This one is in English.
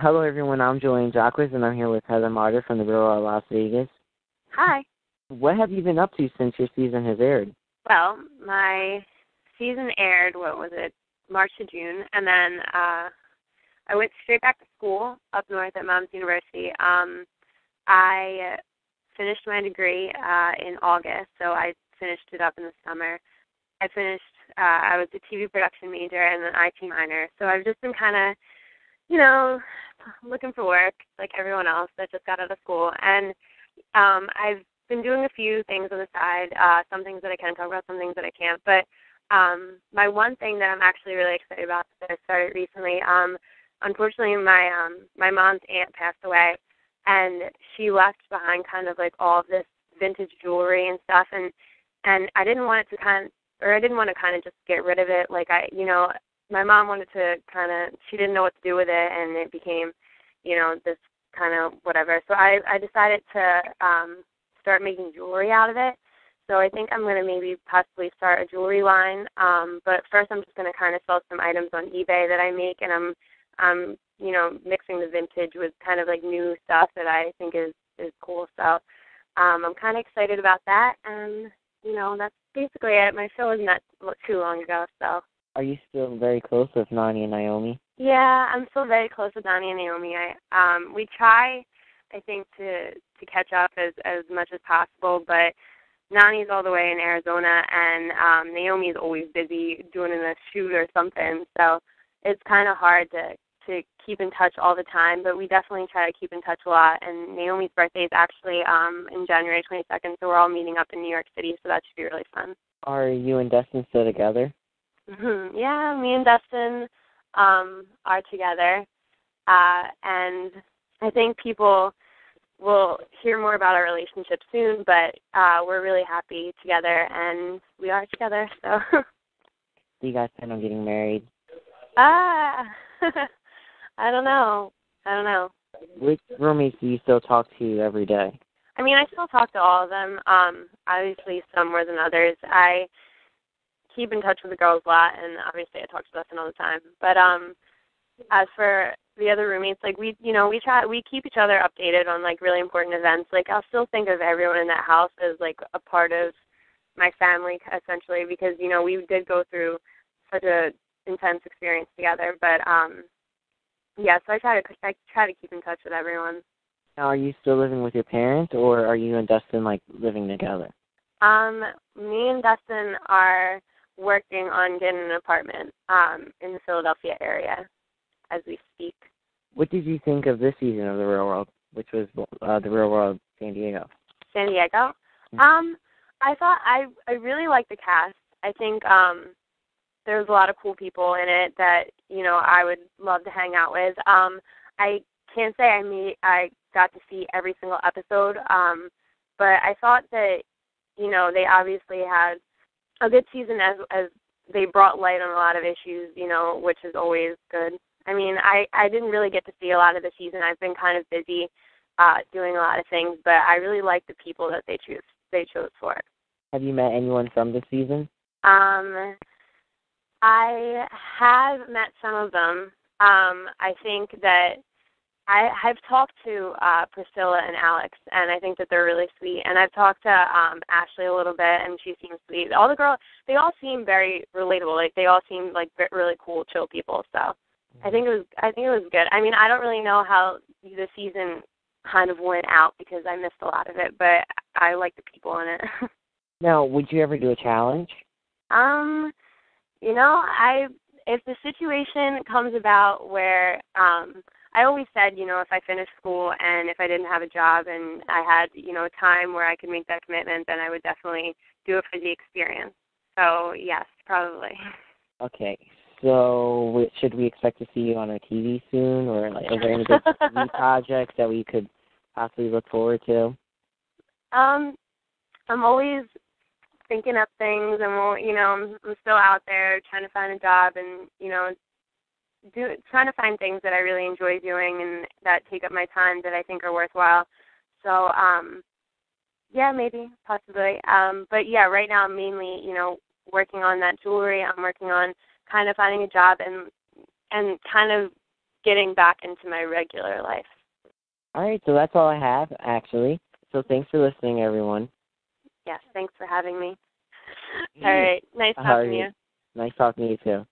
Hello, everyone. I'm Julian Jacques, and I'm here with Heather Marter from the Real World Las Vegas. Hi. What have you been up to since your season has aired? Well, my season aired, what was it, March to June, and then uh I went straight back to school up north at Mounds University. Um I finished my degree uh in August, so I finished it up in the summer. I finished uh I was a TV production major and an IT minor. So I've just been kind of, you know, looking for work like everyone else that just got out of school. And um I've been doing a few things on the side, uh some things that I can talk about, some things that I can't. But um my one thing that I'm actually really excited about that I started recently, um unfortunately my um my mom's aunt passed away and she left behind kind of like all of this vintage jewelry and stuff. And and I didn't want it to kind of, or I didn't want to kind of just get rid of it. Like I you know my mom wanted to kind of she didn't know what to do with it and it became you know this kind of whatever so I I decided to um start making jewelry out of it so I think I'm going to maybe possibly start a jewelry line. Um, but first, I'm just going to kind of sell some items on eBay that I make, and I'm, I'm, you know, mixing the vintage with kind of like new stuff that I think is is cool. So um, I'm kind of excited about that, and you know, that's basically it. My show was not too long ago, so. Are you still very close with Nany and Naomi? Yeah, I'm still very close with Nany and Naomi. I um we try I think to to catch up as as much as possible, but Nany's all the way in Arizona, and um, Naomi's always busy doing a shoot or something. So it's kind of hard to to keep in touch all the time. But we definitely try to keep in touch a lot. And Naomi's birthday is actually um, in January 22nd, so we're all meeting up in New York City. So that should be really fun. Are you and Dustin still together? Mm-hmm. Yeah, me and Dustin um, are together, uh, and I think people we'll hear more about our relationship soon, but uh, we're really happy together, and we are together. So. Do you guys plan on getting married? Ah, I don't know. I don't know. Which roommates do you still talk to every day? I mean, I still talk to all of them. Um, obviously, some more than others. I keep in touch with the girls a lot, and obviously, I talk to Dustin all the time. But um, as for the other roommates like we you know we chat we keep each other updated on like really important events. Like i'll still think of everyone in that house as like a part of my family essentially because you know we did go through such a intense experience together. But um yeah so i try to i try to keep in touch with everyone. Now are you still living with your parents or are you and dustin like living together? Um me and dustin are working on getting an apartment um in the philadelphia area as we speak. What did you think of this season of the Real World, which was uh, the Real World San Diego? San Diego. Mm-hmm. Um, I thought I I really liked the cast. I think um there's a lot of cool people in it that you know I would love to hang out with. Um, I can't say I meet I got to see every single episode, um, but I thought that you know they obviously had a good season as as they brought light on a lot of issues, you know, which is always good. I mean, I I didn't really get to see a lot of the season. I've been kind of busy uh doing a lot of things, but I really like the people that they choose they chose for it. Have you met anyone from the season? Um I have met some of them. Um I think that I I've talked to uh Priscilla and Alex and I think that they're really sweet and I've talked to um Ashley a little bit and she seems sweet. All the girls they all seem very relatable. Like they all seem like really cool chill people. So I think it was I think it was good. I mean, I don't really know how the season kind of went out because I missed a lot of it, but I like the people in it. now, would you ever do a challenge? Um, you know, I if the situation comes about where um I always said, you know, if I finished school and if I didn't have a job and I had, you know, a time where I could make that commitment, then I would definitely do it for the experience. So, yes, probably. Okay. So, should we expect to see you on our TV soon, or like, is there any good TV projects that we could possibly look forward to? Um, I'm always thinking up things, and we'll, you know, I'm, I'm still out there trying to find a job, and you know, do trying to find things that I really enjoy doing and that take up my time that I think are worthwhile. So, um, yeah, maybe, possibly. Um, but yeah, right now I'm mainly, you know, working on that jewelry. I'm working on kind of finding a job and and kind of getting back into my regular life. All right, so that's all I have actually. So thanks for listening, everyone. Yes, thanks for having me. All right, nice talking to you. Nice talking to you too.